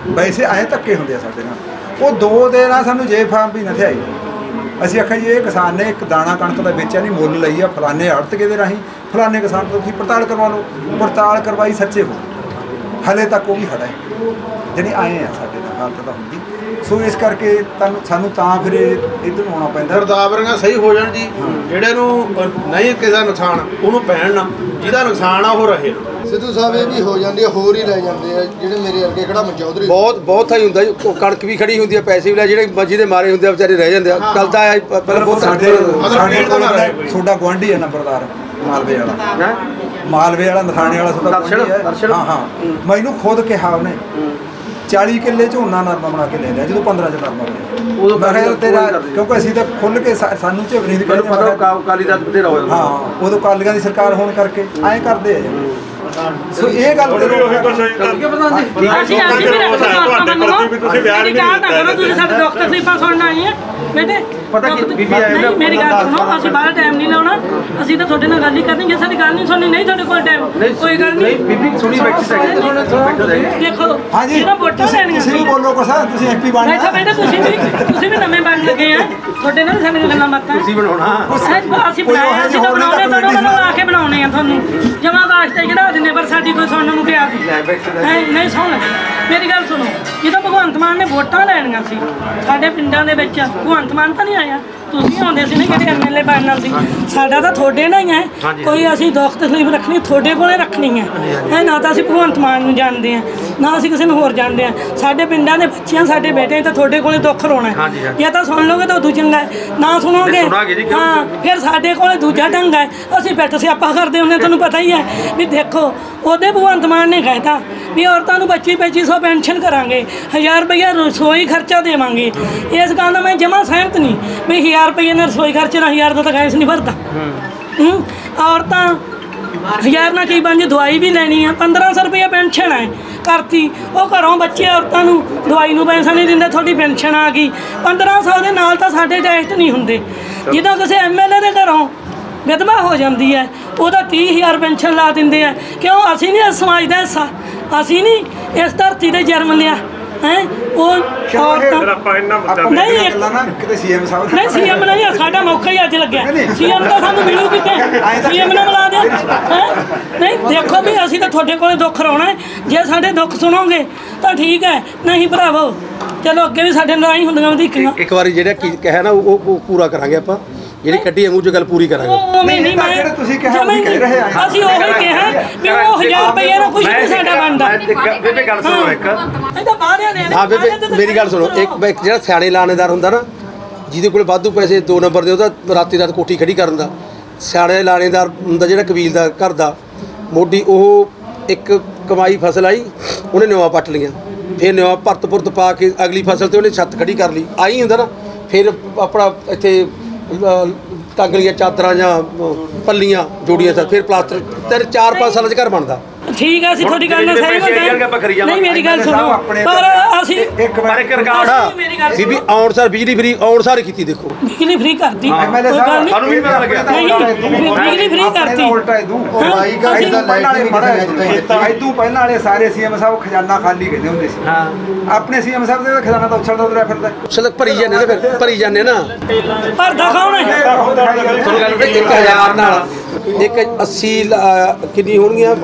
ਵੈਸੇ ਐਂ ਧੱਕੇ ਹੁੰਦੇ ਆ ਸਾਡੇ ਨਾਲ। ਉਹ ਦੋ ਦੇ ਨਾਲ ਸਾਨੂੰ ਜੇ ਫਾਰਮ ਵੀ ਨਾ ਥਿਆਈ। ਅਸੀਂ ਆਖਿਆ ਜੀ, ਇਹ ਕਿਸਾਨ ਨੇ ਇੱਕ ਦਾਣਾ ਕਣਕ ਦਾ ਵੇਚਿਆ ਨਹੀਂ, ਮੁੱਲ ਲਈ ਆ ਫਲਾਣੇ ਆੜਤਕੇ ਦੇ ਰਾਹੀਂ। ਫਲਾਣੇ ਕਿਸਾਨ ਤੋਂ ਤੁਸੀਂ ਪੜਤਾਲ ਕਰਵਾ ਲਓ। ਪੜਤਾਲ ਕਰਵਾਈ ਸੱਚੇ ਹੋ। ਹਲੇ ਤੱਕ ਉਹ ਵੀ ਖੜਾ ਹੈ। ਜਾਣੀ ਆਏ ਆ ਸਾਡੇ ਨਾਲ, ਹਾਲਤ ਤਾਂ ਹੁੰਦੀ। ਸੋ ਇਸ ਕਰਕੇ ਤੁਹਾਨੂੰ ਸਾਨੂੰ ਤਾਂ ਫਿਰ ਇਧਰ ਨੂੰ ਆਉਣਾ ਪੈਂਦਾ। ਗਰਦਾਵਰੀਆਂ ਸਹੀ ਹੋ ਜਾਣ ਜੀ। ਜਿਹੜੇ ਨੂੰ ਨਹੀਂ ਕਿਸੇ ਦਾ ਨੁਕਸਾਨ ਉਹਨੂੰ ਪੈਣ ਨਾ। ਜਿਹਦਾ ਨੁਕਸਾਨ ਆ ਉਹ ਰਹੇ। ਸਿੱਧੂ ਸਾਹਿਬ ਇਹ ਵੀ ਹੋ ਜਾਂਦੀ ਹੈ ਹੋਰ ਹੀ ਲੈ ਜਾਂਦੇ ਆ ਜਿਹੜੇ ਮੇਰੇ ਵਰਗੇ ਕਿਹੜਾ ਮਨਚੌਧਰੀ। ਬਹੁਤ ਬਹੁਤ ਥਾਈ ਹੁੰਦਾ ਜੀ। ਉਹ ਕਣਕ ਵੀ ਖੜੀ ਹੁੰਦੀ ਹੈ ਪੈਸੇ ਵੀ ਲੈ ਜਿਹੜੇ ਮੱਜੀ ਦੇ ਮਾਰੇ ਹੁੰਦੇ ਆ ਵਿਚਾਰੇ ਰਹਿ ਜਾਂਦੇ ਆ। ਚੱਲਦਾ ਆ ਪਹਿਲਾਂ ਬਹੁਤ ਸਾਡੇ ਸਾਡੇ ਕੋਲ। ਤੁਹਾਡਾ ਗੁਆਂਢੀ ਹੈ ਨੰਬਰਦਾਰ ਮਾਲਵੇ ਵਾਲਾ। ਹੈ? ਮਾਲਵੇ ਵਾਲਾ ਨਥਾਣੇ ਵਾਲਾ ਤੁਹਾਡਾ। ਹਾਂ। ਹਾਂ ਮੈਨੂੰ ਖੁਦ ਕਿਹਾ ਉਹਨੇ। 40 ਕਿੱਲੇ ਝੋਨਾ ਨਰਮਾ ਬਣਾ ਕੇ ਲੈ ਲਿਆ ਜਦੋਂ 15 ਚ ਨਰਮਾ ਬਣਿਆ ਉਦੋਂ ਮੈਂ ਕਿਹਾ ਯਾਰ ਕਾਲੀ ਤੇਰਾ ਕਿਉਂਕਿ ਅਸੀਂ ਤਾਂ ਖੁੱਲ ਕੇ ਸਾਨੂੰ ਝਗੜੀ ਦੀ ਮੈਨੂੰ ਪਤਾ ਕਾਲੀ ਦਾ ਬਥੇਰਾ ਹੋਇਆ। ਹਾਂ ਉਦੋਂ ਕਾਲੀਆਂ ਦੀ ਸਰਕਾਰ ਹੋਣ ਕਰਕੇ ਐਂ ਕਰਦੇ ਆ। ਸੋ ਇਹ ਗੱਲ ਵੀ ਉਹੀ ਕੁਛ ਹੈ ਪ੍ਰਧਾਨ ਜੀ। ਅਸੀਂ ਅੱਜ ਵੀ ਰੱਖ ਤੁਹਾਡੇ ਪ੍ਰਤੀ ਵੀ ਤੁਸੀਂ ਬਿਆਨ ਨਹੀਂ ਦਿੱਤਾ ਤੁਸੀਂ ਸਾਡੇ ਡਾਕਟਰ ਦੀ ਪਾਸ ਸੁਣਨ ਆਏ ਆ। ਬੇਟੇ ਪਤਾ ਕੀ, ਬੀਬੀ ਆਏ ਨੇ, ਨਹੀਂ, ਮੇਰੀ ਗੱਲ ਸੁਣੋ ਅਸੀਂ ਬਾਹਰ ਟਾਈਮ ਨਹੀਂ ਲਾਉਣਾ ਅਸੀਂ ਤਾਂ ਤੁਹਾਡੇ ਨਾਲ ਗੱਲ ਹੀ ਕਰਨੀ ਜੇ ਸਾਡੀ ਗੱਲ ਨਹੀਂ ਸੁਣਨੀ ਨਹੀਂ ਤੁਹਾਡੇ ਕੋਲ ਟਾਈਮ ਕੋਈ ਗੱਲ ਨਹੀਂ ਨਹੀਂ। ਬੀਬੀ ਸੁਣੀ ਬੈਠੀ ਸੈਕਿੰਡ ਦੇਖੋ ਹਾਂਜੀ ਜਿਹੜਾ ਵੋਟਾਂ ਲੈਣੀਆਂ ਤੁਸੀਂ ਵੀ ਸੀ। ਬੋਲੋ ਕੁਛ ਤੁਸੀਂ ਐਮਪੀ ਬਣ ਬੈਠੋ ਬੈਠੋ ਤੁਸੀਂ ਵੀ ਤੁਸੀਂ ਵੀ ਨਵੇਂ ਬਣ ਲੱਗੇ ਆ। ਤੁਹਾਡੇ ਨਾਲ ਸਾਡੀਆਂ ਗੱਲਾਂ ਬਾਤਾਂ। ਤੁਸੀਂ ਬਣਾਉਣਾ। ਅਸੀਂ ਬਣਾਇਆ ਅਸੀਂ ਤਾਂ ਬਣਾਉਣੇ ਤਾਂ ਤੁਹਾਨੂੰ ਮੈਨੂੰ ਆ ਕੇ ਬਣਾਉਣੇ ਆ ਤੁਹਾਨੂੰ। ਜਮਾ ਵਾਸਤੇ ਚੜਾ ਦਿੰਦੇ ਪਰ ਸਾਡੀ ਕੋਈ ਸੁਣਨ ਨੂੰ ਤਿਆਰ ਬੈਠੋ ਨਹੀਂ ਨਹੀਂ ਸੁਣ। ਮੇਰੀ ਗੱਲ ਸੁਣੋ ਜਦੋਂ ਭਗਵੰਤ ਮਾਨ ਨੇ ਵੋਟਾਂ ਲੈਣੀਆਂ ਸੀ। ਸਾਡੇ ਪਿੰਡਾਂ ਦੇ ਵਿੱਚ ਭਗਵੰਤ ਮਾਨ ਤਾਂ ਨਹੀਂ ਆਇਆ ਤੁਸੀਂ ਆਉਂਦੇ ਸੀ ਨਾ ਜਿਹੜੇ ਐਮਐਲਏ ਬਣਨਾ ਸੀ। ਸਾਡਾ ਤਾਂ ਤੁਹਾਡੇ ਨਾਲ ਹੀ ਹੈ। ਕੋਈ ਅਸੀਂ ਦੁੱਖ ਤਕਲੀਫ ਰੱਖਣੀ ਤੁਹਾਡੇ ਕੋਲੇ ਰੱਖਣੀ ਹੈ। ਇਹ ਨਾ ਤਾਂ ਅਸੀਂ ਭਗਵੰਤ ਮਾਨ ਨੂੰ ਜਾਣਦੇ ਆ ਨਾ ਅਸੀਂ ਕਿਸੇ ਨੂੰ ਹੋਰ ਜਾਣਦੇ ਆ ਸਾਡੇ ਪਿੰਡਾਂ ਦੇ ਬੱਚਿਆਂ ਸਾਡੇ ਬੇਟੇ ਤਾਂ ਤੁਹਾਡੇ ਕੋਲੇ ਦੁੱਖ ਰੋਣਾ ਹੈ। ਜਾਂ ਤਾਂ ਸੁਣ ਲਓਗੇ ਤਾਂ ਉਦੋਂ ਚੰਗਾ ਹੈ ਨਾ ਸੁਣੋਗੇ? ਹਾਂ ਫਿਰ ਸਾਡੇ ਕੋਲੇ ਦੂਜਾ ਢੰਗ ਹੈ। ਅਸੀਂ ਬੈਠ ਸਿਆਪਾ ਕਰਦੇ ਹੁੰਦੇ ਤੁਹਾਨੂੰ ਪਤਾ ਹੀ ਹੈ। ਵੀ ਦੇਖੋ ਉਹਦੇ ਭਗਵੰਤ ਮਾਨ ਨੇ ਕਹਿਤਾ ਵੀ ਔਰਤਾਂ ਨੂੰ 25 2500 ਪੈਨਸ਼ਨ ਕਰਾਂਗੇ 1000 ਰੁਪਇਆ ਰਸੋਈ ਖਰਚਾ ਦੇਵਾਂਗੇ। ਇਸ ਗੱਲ ਨਾਲ ਮੈਂ ਜਮਾ ਸਹਿਮਤ ਨਹੀਂ। ਵੀ 1000 ਰੁਪਏ ਨਾਲ ਰਸੋਈ ਖਰਚੇ ਨਾਲ 1000 ਦਾ ਤਾਂ ਗੈਸ ਨਹੀਂ ਭਰਦਾ। ਹੂੰ। ਔਰਤਾਂ ਹਜ਼ਾਰ ਨਾਲ ਕੀ ਬਣ ਜੇ ਦਵਾਈ ਵੀ ਲੈਣੀ ਆ 1500 ਰੁਪਏ ਪੈਨਸ਼ਨ ਹੈ ਕਰਤੀ। ਉਹ ਘਰੋਂ ਬੱਚੇ ਔਰਤਾਂ ਨੂੰ ਦਵਾਈ ਨੂੰ ਪੈਸਾ ਨਹੀਂ ਦਿੰਦੇ ਤੁਹਾਡੀ ਪੈਨਸ਼ਨ ਆ ਗਈ। 1500 ਦੇ ਨਾਲ ਤਾਂ ਸਾਡੇ ਟੈਸਟ ਨਹੀਂ ਹੁੰਦੇ। ਜਦੋਂ ਕਿਸੇ ਐਮਐਲਏ ਦੇ ਘਰੋਂ ਵਿਧਵਾ ਹੋ ਜਾਂਦੀ ਹੈ ਉਹਦਾ 30000 ਪੈਨਸ਼ਨ ਲਾ ਦਿੰਦੇ ਆ। ਕਿਉਂ? ਅਸੀਂ ਨਹੀਂ ਸਮਾਜ ਦਾ ਹਿੱਸਾ। ਅਸੀਂ ਨਹੀਂ ਇਸ ਧਰਤੀ ਤੇ ਜਨਮ ਲਿਆ। ਹੈ ਉਹ ਔਰਤਾਂ ਨਹੀਂ, ਨਾ ਕਿਤੇ ਸੀਐਮ ਸਾਹਿਬ ਨਹੀਂ ਸੀਐਮ ਨਹੀਂ ਸਾਡਾ ਮੌਕਾ ਹੀ ਅੱਜ ਲੱਗਿਆ। ਸੀਐਮ ਤਾਂ ਸਾਨੂੰ ਮਿਲੂ ਕਿਤੇ। ਸੀਐਮ ਨਾਲ ਮਿਲਾ ਦਿਓ। ਹੈਂ? ਨਹੀਂ ਦੇਖੋ ਵੀ ਅਸੀਂ ਤਾਂ ਤੁਹਾਡੇ ਕੋਲੇ ਦੁੱਖ ਰੋਣਾ ਹੈ। ਜੇ ਸਾਡੇ ਦੁੱਖ ਸੁਣੋਗੇ ਤਾਂ ਠੀਕ ਹੈ। ਨਹੀਂ ਭਰਾਵੋ ਚਲੋ ਅੱਗੇ ਵੀ ਸਾਡੇ ਨਾਲ ਹੀ ਹੁੰਦੀਆਂ ਵਧੀਕੀਆਂ। ਇੱਕ ਵਾਰੀ ਜਿਹੜਾ ਕੀ ਕਿਹਾ ਨਾ ਉਹ ਉਹ ਪੂਰਾ ਕਰਾਂਗੇ ਆਪਾਂ। ਜਿਹੜੀ ਕੱਢੀ ਹੈ ਮੂੰਹ 'ਚ ਗੱਲ ਪੂਰੀ ਕਰਾਂਗੇ। ਉਹ ਉਵੇਂ ਨਹੀਂ ਮੈਂ ਜਿਹੜੇ ਤੁਸੀਂ ਕਿਹਾ ਜਮਾਂ ਹੀ ਉਹੀ ਕਹਿ ਰਹੇ ਆ। ਅਸੀਂ ਉਹੀ ਕਿਹਾ ਵੀ ਉਹ 1000 ਰੁਪਏ ਨਾਲ ਕੁਝ ਨਹੀਂ ਸਾਡਾ ਬਣਦਾ। ਬੇਬੇ ਗੱਲ ਸੁਣੋ ਇੱਕ। ਇਹ ਤਾਂ ਬਾਹਰਿਆਂ ਨੇ ਹਾਂ ਬੇਬੇ ਮੇਰੀ ਗੱਲ ਸੁਣੋ ਇੱਕ ਇੱਕ ਜਿਹੜਾ ਸਿਆਣੇ ਲਾਣੇਦਾਰ ਹੁੰਦਾ ਨਾ ਜਿਹਦੇ ਕੋਲ ਵਾਧੂ ਪੈਸੇ ਦੋ ਨੰਬਰ ਦੇ ਉਹਦਾ ਰਾਤੀ ਰਾਤ ਕੋਠੀ ਖੜੀ ਕਰਨ ਦਾ। ਸਿਆਣੇ ਲਾਣੇਦਾਰ ਹੁੰਦਾ ਜਿਹੜਾ ਕਬੀਲ ਦਾ ਘਰ ਦਾ ਮੋਢੀ ਉਹ ਇੱਕ ਕਮਾਈ ਫਸਲ ਆਈ ਉਹਨੇ ਨਿਵਾ ਪੱਟ ਲੀਆਂ ਫਿਰ ਨਿਵਾ ਭਰਤ ਭੁਰਤ ਪਾ ਕੇ ਅਗਲੀ ਫਸਲ ਤੇ ਉਹਨੇ ਛੱਤ ਖੜੀ ਕਰ ਲਈ। ਆਈ ਹੁੰਦਾ ਨਾ ਫਿਰ ਆਪਣਾ ਇੱਥੇ ਅਹ, ਟੰਗ ਲੀਆਂ ਚਾਦਰਾਂ ਜਾਂ ਪੱਲੀਆਂ ਜੋੜੀਆਂ ਸਾ ਫਿਰ ਪਲਾਸਟਰ ਤਿੰਨ ਚਾਰ ਪੰਜ ਸਾਲਾਂ 'ਚ ਘਰ ਬਣਦਾ। ਠੀਕ ਹੈ ਅਸੀਂ ਤੁਹਾਡੀ ਗੱਲ ਨਾਲ ਸਹਿਮਤ ਹਾਂ। ਨਹੀਂ ਮੇਰੀ ਗੱਲ ਸੁਣੋ। ਪਰ ਅਸੀਂ ਇੱਕ ਵਾਰ ਇੱਕ ਰਿਕਾਰਡ ਆ ਬੀਬੀ ਆਉਣ ਸਾਰ ਬਿਜਲੀ ਫਰੀ ਆਉਣ ਸਾਰ ਕੀਤੀ ਦੇਖੋ। ਬਿਜਲੀ ਫ੍ਰੀ ਨਹੀਂ। ਸਾਨੂੰ ਵੀ ਪਤਾ ਲੱਗਿਆ। ਨਹੀਂ ਬਿਜਲੀ ਫ੍ਰੀ ਆਪਣੇ ਕਰਤੀ। ਉਲਟਾ ਇਦੂ ਉਹ ਬਾਈ ਗੱਲ ਅਸੀਂ ਦਾ ਪਹਿਲਾਂ ਵਾਲੇ ਲਾਈਟ ਮਾੜਾ ਇਦੂ ਪਹਿਲਾਂ ਵਾਲੇ ਸਾਰੇ ਸੀਐਮ ਸਾਹਿਬ ਖਜ਼ਾਨਾ ਖਾਲੀ ਕਹਿੰਦੇ ਹੁੰਦੇ ਸੀ। ਹਾਂ। ਆਪਣੇ ਸੀਐਮ ਸਾਹਿਬ ਦੇ ਖਜ਼ਾਨਾ ਤਾਂ ਉਛਲਦਾ ਤੁਰਿਆ ਫਿਰਦਾ। ਸਲਕ ਭਰੀ ਜਾਂਦੇ ਨਾ ਫਿਰ ਭਰੀ ਜਾਂਦੇ ਨਾ। ਭਰਦਾ ਕੌਣ ਹੈ? ਤੁਹਾਨੂੰ ਗੱਲ ਪਤਾ 1000 ਨਾਲ। ਇੱਕ 80 ਲ- ਅਹ ਕਿੰਨੀ ਹੋਣਗੀਆਂ?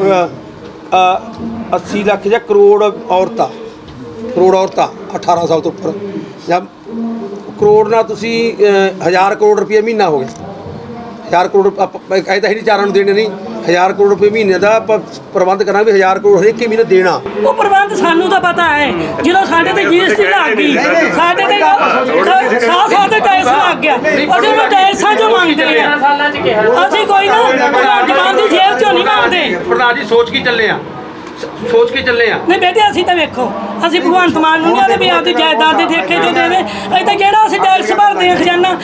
80 ਲੱਖ ਜਾਂ ਕਰੋੜ ਔਰਤਾਂ ਕਰੋੜ ਔਰਤਾਂ 18 ਸਾਲ ਤੋਂ ਉੱਪਰ, ਜਾਂ ਕਰੋੜ ਨਾਲ ਤੁਸੀਂ 1000 ਕਰੋੜ ਰੁਪਏ ਮਹੀਨਾ ਹੋ ਗਿਆ। 1000 ਕਰੋੜ ਆਪਾਂ ਇਹ ਤਾਂ ਹੀ ਨਹੀਂ ਚਾਰਾਂ ਨੂੰ ਦੇਣੇ ਨਹੀਂ 1000 ਕਰੋੜ ਰੁਪਏ ਮਹੀਨੇ ਦਾ ਆਪਾਂ ਪ੍ਰਬੰਧ ਕਰਾਂਗੇ 1000 ਕਰੋੜ ਹਰੇਕ ਮਹੀਨੇ ਦੇਣਾ? ਉਹ ਪ੍ਰਬੰਧ ਸਾਨੂੰ ਤਾਂ ਪਤਾ ਹੈ। ਜਦੋਂ ਸਾਡੇ ਤੇ ਜੀਐਸਟੀ ਲੱਗ ਗਈ ਸਾਡੇ ਤੇ ਸਾਹ ਸਾਹ ਤੇ ਟੈਕਸ ਲੱਗ ਗਿਆ। ਅਸੀਂ ਉਹ ਟੈਕਸਾਂ ਚੋਂ ਮੰਗਦੇ ਆ ਅਸੀਂ ਕੋਈ ਨਾ ਭਗਵੰਤ ਮਾਨ ਦੀ ਜੇਬ ਚੋਂ ਨਹੀਂ ਮੰਗਦੇ। ਪ੍ਰਧਾਨ ਜੀ ਸੋਚ ਕੇ ਚੱਲੇ ਆ? ਸੋਚ ਕੇ ਚੱਲੇ ਆ। ਨਹੀਂ ਬੇਟੇ ਅਸੀਂ ਤਾਂ ਵੇਖੋ ਅਸੀਂ ਭਗਵੰਤ ਮਾਨ ਨੂੰ ਨਹੀਂ ਆਦੇ ਵੀ ਆਪਦੀ ਜਾਇਦਾਦ ਦੇ ਠੇਕੇ ਚੋਂ ਦੇਵੇ ਅਸੀਂ ਤਾਂ ਜਿਹੜਾ ਅਸੀਂ ਟੈਕਸ ਭਰਦੇ ਆ ਖਜ਼ਾਨਾ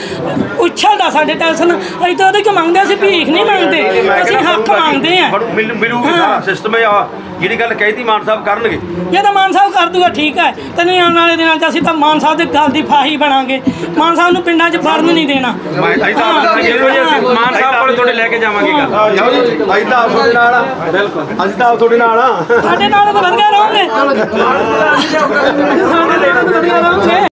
ਉਛਲਦਾ ਸਾਡੇ ਟੈਕਸ ਨਾਲ। ਅਸੀਂ ਤਾਂ ਉਹਦੇ ਚੋਂ ਮੰਗਦੇ ਅਸੀਂ ਭੀਖ ਨਹੀਂ ਮੰਗਦੇ। ਅਸੀਂ ਹੱਕ ਮੰਗਦੇ ਆ। ਮਿਲੂਗੀ ਸਿਸਟਮ ਆ। ਜਿਹੜੀ ਗੱਲ ਕਹਿਤੀ ਮਾਨ ਸਾਹਿਬ ਕਰਨਗੇ। ਜੇ ਤਾਂ ਮਾਨ ਸਾਹਿਬ ਕਰ ਦੂਗਾ ਠੀਕ ਹੈ। ਤੇ ਨਹੀਂ ਆਉਣ ਵਾਲੇ ਦਿਨਾਂ 'ਚ ਅਸੀਂ ਤਾਂ ਮਾਨ ਸਾਹਿਬ ਦੇ ਗੱਲ ਦੀ ਫਾਹੀ ਬਣਾਂਗੇ। ਮਾਨ ਸਾਹਿਬ ਨੂੰ ਪਿੰਡਾਂ 'ਚ ਫੜਨ ਨਹੀਂ ਦੇਣਾ। ਅਸੀਂ ਤਾਂ ਹਾਂ। ਜਿਹੋ ਜਿਹੇ ਅਸੀਂ ਮਾਨ ਸਾਹਿਬ ਕੋਲ ਤੁਹਾਡੇ ਲੈ ਕੇ ਜਾਵਾਂਗੇ ਗੱਲ। ਜਾਓ ਜੀ। ਅਸੀਂ ਤਾਂ ਆਪ ਤੁਹਾਡੇ ਨਾਲ ਆ। ਬਿਲਕੁਲ। ਅਸੀਂ ਤਾਂ ਆਪ ਤੁਹਾਡੇ ਨਾਲ ਆ। ਸਾਡੇ ਨਾਲ ਤਾਂ ਵਧੀਆ ਰਹੋਗੇ। ਸਾਡੇ ਨਾਲ ਤਾਂ ਵਧੀਆ ਰਹੋਗੇ।